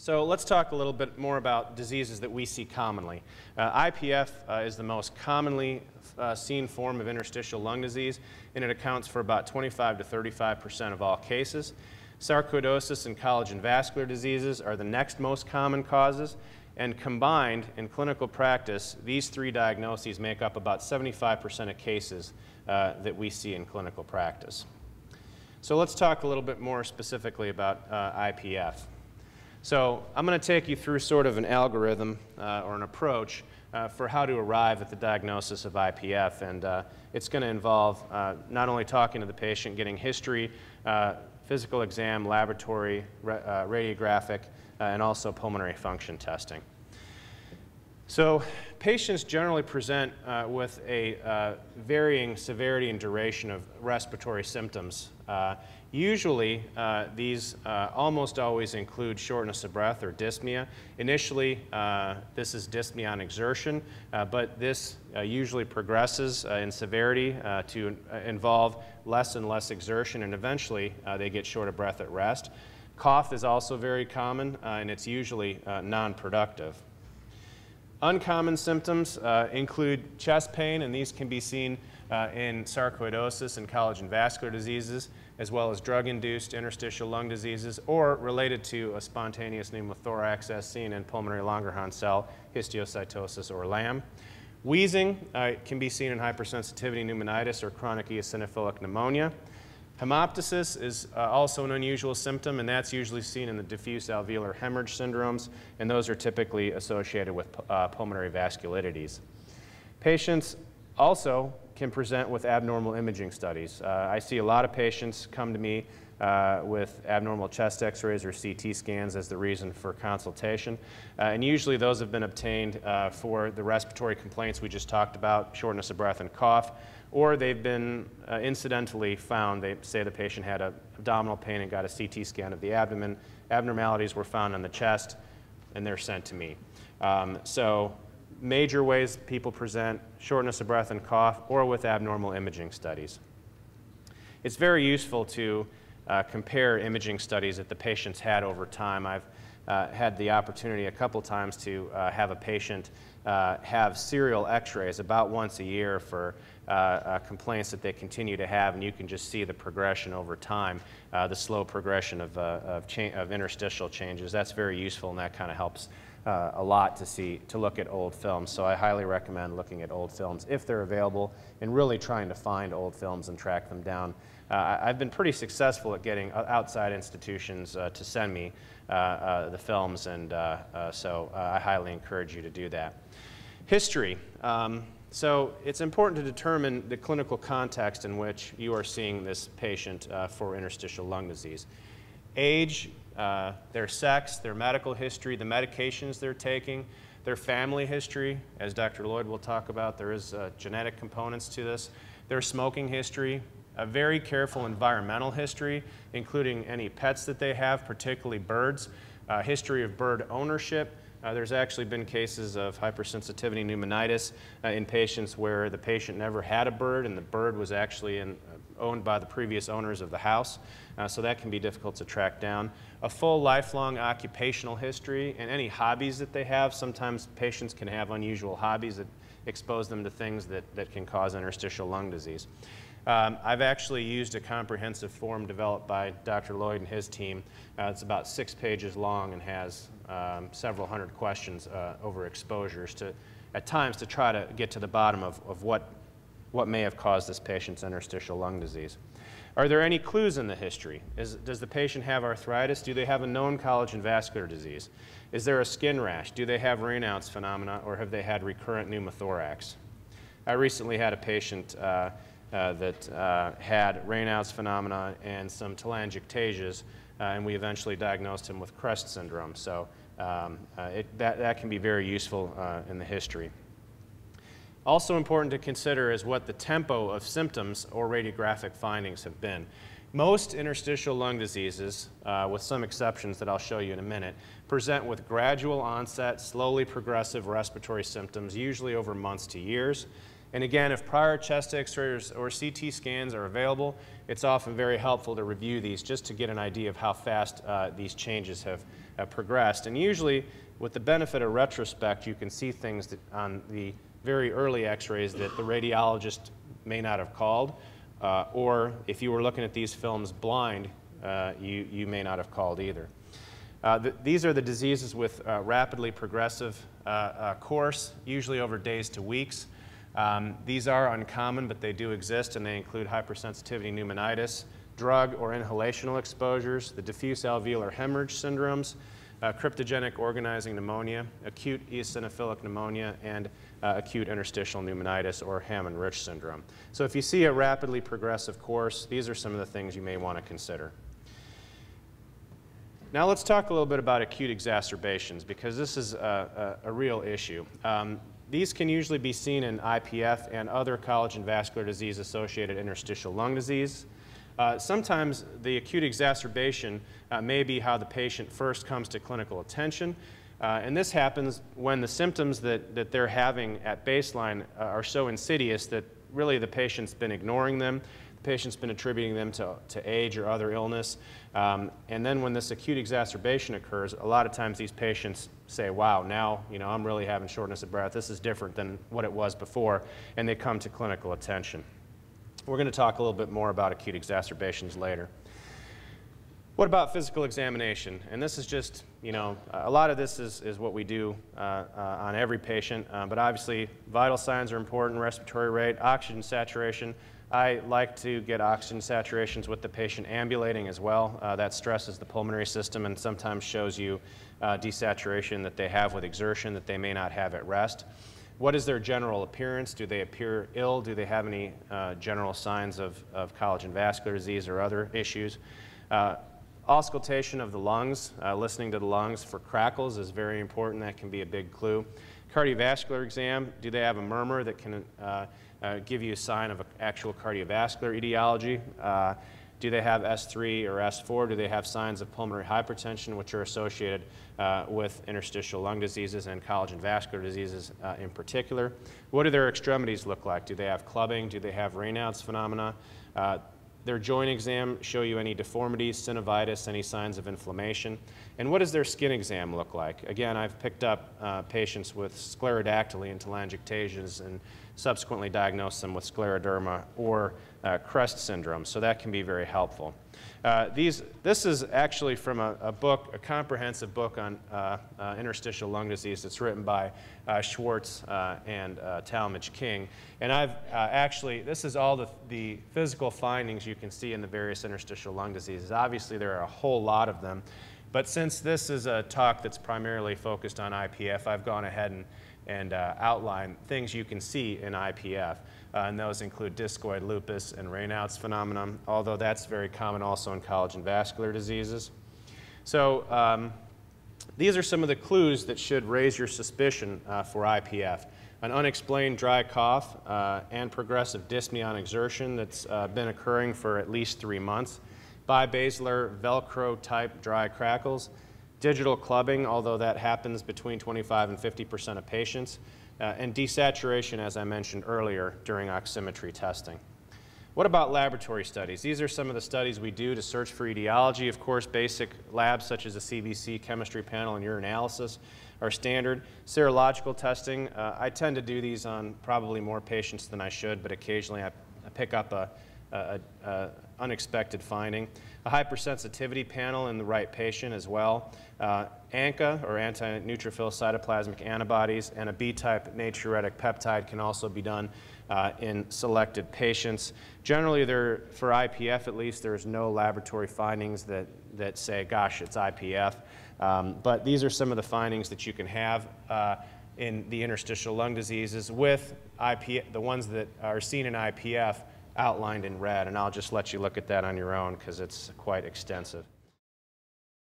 So let's talk a little bit more about diseases that we see commonly. Uh, IPF uh, is the most commonly uh, seen form of interstitial lung disease, and it accounts for about 25 to 35 percent of all cases. Sarcoidosis and collagen vascular diseases are the next most common causes, and combined in clinical practice, these three diagnoses make up about 75 percent of cases uh, that we see in clinical practice. So let's talk a little bit more specifically about uh, IPF. So I'm going to take you through sort of an algorithm uh, or an approach uh, for how to arrive at the diagnosis of IPF. And uh, it's going to involve uh, not only talking to the patient, getting history, uh, physical exam, laboratory, uh, radiographic, and also pulmonary function testing. So patients generally present with a varying severity and duration of respiratory symptoms. Usually, uh, these uh, almost always include shortness of breath or dyspnea. Initially, uh, this is dyspnea on exertion, uh, but this uh, usually progresses uh, in severity to involve less and less exertion, and eventually they get short of breath at rest. Cough is also very common, and it's usually non-productive. Uncommon symptoms include chest pain, and these can be seen in sarcoidosis and collagen vascular diseases as well as drug-induced interstitial lung diseases or related to a spontaneous pneumothorax as seen in pulmonary Langerhans cell histiocytosis or LAM. Wheezing uh, can be seen in hypersensitivity pneumonitis or chronic eosinophilic pneumonia. Hemoptysis is uh, also an unusual symptom, and that's usually seen in the diffuse alveolar hemorrhage syndromes, and those are typically associated with uh, pulmonary vasculitides. Patients also can present with abnormal imaging studies. Uh, I see a lot of patients come to me uh, with abnormal chest x-rays or CT scans as the reason for consultation. Uh, and usually those have been obtained uh, for the respiratory complaints we just talked about, shortness of breath and cough, or they've been uh, incidentally found, they say the patient had a abdominal pain and got a CT scan of the abdomen, abnormalities were found on the chest, and they're sent to me. Um, so major ways people present shortness of breath and cough or with abnormal imaging studies. It's very useful to uh, compare imaging studies that the patients had over time. I've uh, had the opportunity a couple times to uh, have a patient uh, have serial x-rays about once a year for uh, uh, complaints that they continue to have, and you can just see the progression over time, the slow progression of, of, of interstitial changes. That's very useful, and that kind of helps uh, a lot to see, to look at old films. So I highly recommend looking at old films if they're available and really trying to find old films and track them down. Uh, I've been pretty successful at getting outside institutions uh, to send me uh, uh, the films, and uh, so I highly encourage you to do that. History. Um, so it's important to determine the clinical context in which you are seeing this patient for interstitial lung disease. Age, uh, their sex, their medical history, the medications they're taking, their family history, as Dr. Loyd will talk about, there is uh, genetic components to this, their smoking history, a very careful environmental history, including any pets that they have, particularly birds, uh, history of bird ownership. Uh, there's actually been cases of hypersensitivity pneumonitis uh, in patients where the patient never had a bird and the bird was actually in, uh, owned by the previous owners of the house. Uh, so that can be difficult to track down a full lifelong occupational history and any hobbies that they have. Sometimes patients can have unusual hobbies that expose them to things that, that can cause interstitial lung disease. Um, I've actually used a comprehensive form developed by Dr. Loyd and his team. Uh, it's about six pages long and has um, several hundred questions uh, over exposures to, at times to try to get to the bottom of, of what, what may have caused this patient's interstitial lung disease. Are there any clues in the history? Is, does the patient have arthritis? Do they have a known collagen vascular disease? Is there a skin rash? Do they have Raynaud's phenomena or have they had recurrent pneumothorax? I recently had a patient uh, uh, that uh, had Raynaud's phenomena and some telangiectasias, uh, and we eventually diagnosed him with CREST syndrome. So um, uh, it, that, that can be very useful uh, in the history. Also important to consider is what the tempo of symptoms or radiographic findings have been. Most interstitial lung diseases, uh, with some exceptions that I'll show you in a minute, present with gradual onset, slowly progressive respiratory symptoms, usually over months to years. And again, if prior chest x-rays or CT scans are available, it's often very helpful to review these just to get an idea of how fast uh, these changes have uh, progressed. And usually, with the benefit of retrospect, you can see things on the very early x-rays that the radiologist may not have called, uh, or if you were looking at these films blind, uh, you, you may not have called either. Uh, th these are the diseases with uh, rapidly progressive uh, course, usually over days to weeks. Um, these are uncommon, but they do exist, and they include hypersensitivity pneumonitis, drug or inhalational exposures, the diffuse alveolar hemorrhage syndromes, uh, cryptogenic organizing pneumonia, acute eosinophilic pneumonia, and uh, acute interstitial pneumonitis or Hamman-Rich syndrome. So if you see a rapidly progressive course, these are some of the things you may want to consider. Now let's talk a little bit about acute exacerbations because this is a, a, a real issue. Um, these can usually be seen in IPF and other collagen vascular disease associated interstitial lung disease. Uh, sometimes the acute exacerbation uh, may be how the patient first comes to clinical attention. Uh, and this happens when the symptoms that, that they're having at baseline uh, are so insidious that really the patient's been ignoring them. The patient's been attributing them to, to age or other illness. Um, and then when this acute exacerbation occurs, a lot of times these patients say, wow, now you know, I'm really having shortness of breath. This is different than what it was before. And they come to clinical attention. We're going to talk a little bit more about acute exacerbations later. What about physical examination? And this is just, you know, a lot of this is, is what we do uh, uh, on every patient, uh, but obviously vital signs are important, respiratory rate, oxygen saturation. I like to get oxygen saturations with the patient ambulating as well. Uh, that stresses the pulmonary system and sometimes shows you uh, desaturation that they have with exertion that they may not have at rest. What is their general appearance? Do they appear ill? Do they have any uh, general signs of, of collagen vascular disease or other issues? Uh, auscultation of the lungs, uh, listening to the lungs for crackles is very important. That can be a big clue. Cardiovascular exam, do they have a murmur that can uh, uh, give you a sign of actual cardiovascular etiology? Do they have S3 or S4? Do they have signs of pulmonary hypertension, which are associated uh, with interstitial lung diseases and collagen vascular diseases uh, in particular? What do their extremities look like? Do they have clubbing? Do they have Raynaud's phenomena? Uh, their joint exam show you any deformities, synovitis, any signs of inflammation. And what does their skin exam look like? Again, I've picked up uh, patients with sclerodactyly and telangiectasias and subsequently diagnose them with scleroderma or uh, CREST syndrome, so that can be very helpful. Uh, these, this is actually from a, a, book, a comprehensive book on uh, uh interstitial lung disease that's written by uh, Schwarz uh, and Talmadge King. And I've actually, this is all the, the physical findings you can see in the various interstitial lung diseases. Obviously, there are a whole lot of them. But since this is a talk that's primarily focused on IPF, I've gone ahead and, and outline things you can see in IPF uh, and those include discoid lupus and Raynaud's phenomenon, although that's very common also in collagen vascular diseases. So um, these are some of the clues that should raise your suspicion uh, for IPF. An unexplained dry cough uh, and progressive dyspnea on exertion that's uh, been occurring for at least three months, bibasilar Velcro type dry crackles, digital clubbing, although that happens between 25 and 50 percent of patients, uh, and desaturation, as I mentioned earlier, during oximetry testing. What about laboratory studies? These are some of the studies we do to search for etiology. Of course, basic labs such as a CBC chemistry panel and urinalysis are standard. Serological testing, uh, I tend to do these on probably more patients than I should, but occasionally I, I pick up a, a, a, unexpected finding. A hypersensitivity panel in the right patient as well. Uh, ANCA, or anti-neutrophil cytoplasmic antibodies, and a B-type natriuretic peptide can also be done uh, in selected patients. Generally, there, for IPF at least, there's no laboratory findings that, that say, gosh, it's IPF. Um, but these are some of the findings that you can have uh, in the interstitial lung diseases with IPF, the ones that are seen in IPF outlined in red, and I'll just let you look at that on your own because it's quite extensive.